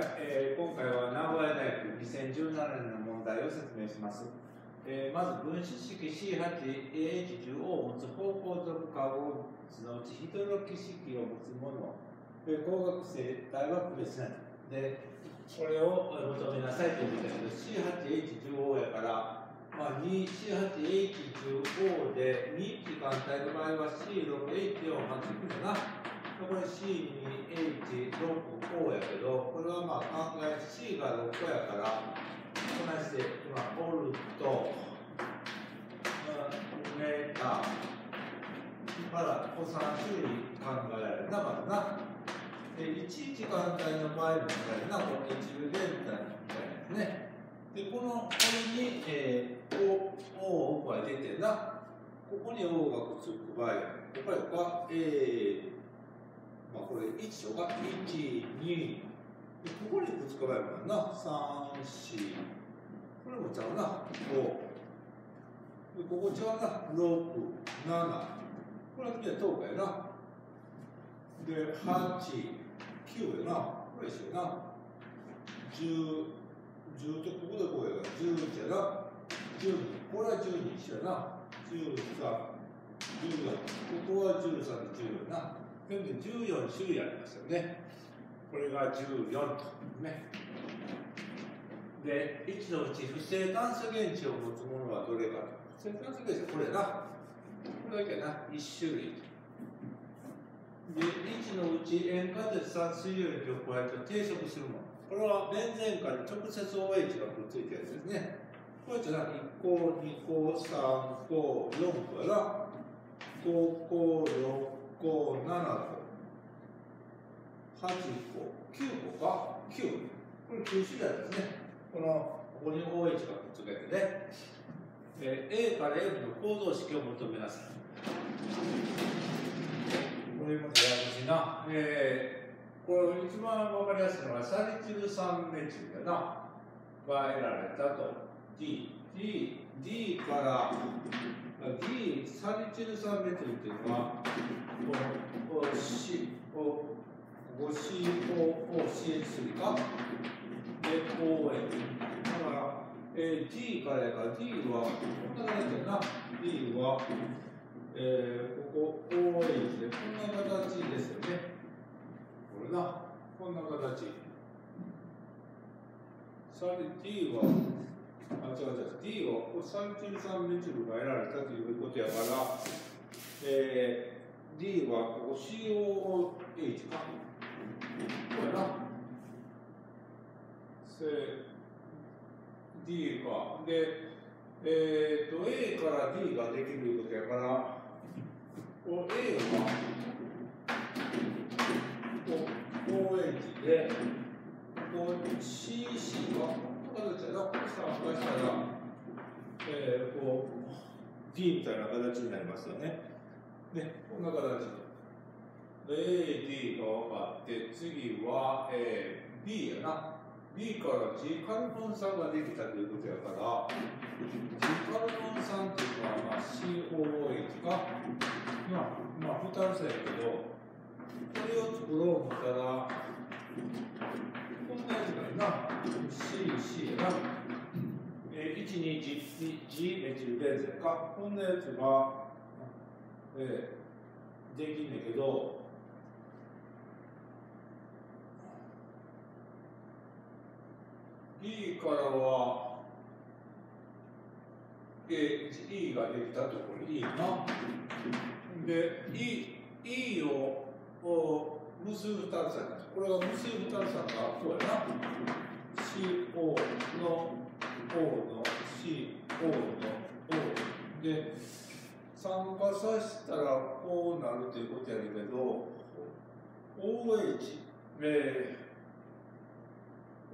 はい、えー、今回は名古屋大学2017年の問題を説明します。えー、まず分子式 C8AH10 を持つ方向属化合物のうちヒドロキ式を持つもの、で光学生体は区別ない。で、これを求めなさいということだけど、C8H10O やから、まあ、C8H10O で2時間帯の場合は C6H を待つんだな。これ C2H6O やけど、これはまあ考え C が6個やから、こなして今、ボルト、メーター、まだこ3種類考えられるな、まだな。で、1時間帯の場合もやな、この1ルデンタみたいですね。で、この、これに、えー、O、O を加えててな、ここに O がくっつく場合、やっぱりここやか、えー、まあ、これ1でしょうか1、2、ここにくっつかないもんな。3、4、これもちゃうな。5。でここ違うな。6、7。これはみんな10やな。で、8、9やな。これ一緒やな。10、10とここでこうやから11やな。12。これは12一緒やな。13、14。ここは13で14やな。全部で14種類ありますよね。これが14と。ね。で、1のうち不正炭素原子を持つものはどれか不正炭素原子はこれな。これだけな、1種類。で、1のうち塩化鉄酸水溶液を加えて定食するもの。これはベンゼン化に直接 OH がくっついたやつですね。これじゃな1項、2項、3項、4項やな。5項、6個、7個、8個、9個か、9。これ9種類ですね。この、ここに OH がくっつけてね。えー、A から F の構造式を求めなさい。これもややこしいな。えー、これ一番わかりやすいのはサリチル酸メチルだな。が得られたと。D。D、D から D、サリチル酸メチルっていうのは、こう、C、こう、5COCH3 か？で、OH。だから、えー、D からやから D は、こんな形だな。D は、えー、ここ OH で、こんな形ですよね。これな、こんな形。サリ D は、あ、違う違う、D はサリチル酸メチルが得られたということやから、えー D はここ COH か。これなせ。D か。で、えっ、ー、と、A から D ができるということやから、この A は、こう OH で、こう CC は、この形やな。これさ、出したら、えー、こみたいな形になりますよね。ね、こんな形で。A、D が分かって、次は、えー、B やな。B から G カルボン酸ができたということやから、G カルボン酸っていうのは、まあ、COOH か。まあ、まあ、二つやけど、これを作ろう思ったら、こんなやつがいいな。C、C やな。1、2、G、メチルベンゼンか。こんなやつが、えー、できんねんけど、B からは、A、E ができたところ E な。で、E、E をを結ぶ二つやこれが結ぶ二つやからこうやな。CO の O の CO の O で、酸化させたらこうなるということやるけど、OH、え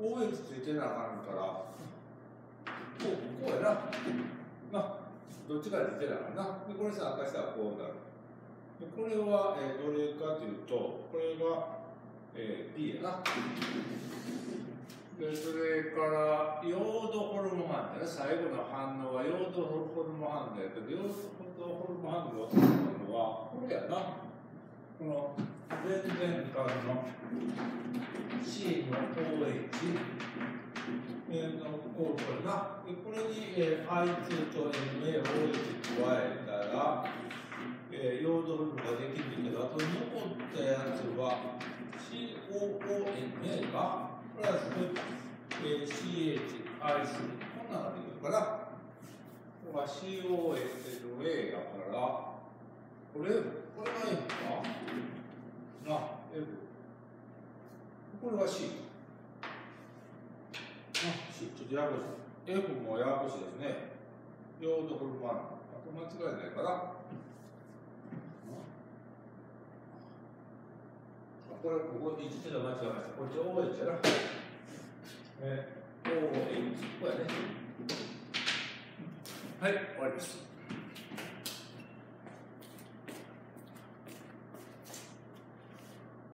ー、OH ついてなあかんから、こう、こうやな。な、どっちかについてなあかんな。で、これ酸化したらこうなる。でこれは、えー、どれかというと、これが、えー、B やな。でそれからヨードホルモン反応ね。最後の反応はヨードホルモン反応やけどヨードホルモン反応っていうのはこれやな。このこ全然間の C の OH えー、のこうこれな。でこれに、えー、I2 と NaOH 加えたら、えー、ヨードホルモができるけどあと残ったやつは COONA がプラス、えー、CHI3 こんなのができるからここが CONA だからこれこれが F か？な F これが C C ちょっとややこしい。F もややこしいですね。ヨードホルマン。あと間違いないかな。これ、ここ1ってのは間違いない。こっち OH やな。えー、OH。ここやね。はい、終わりです。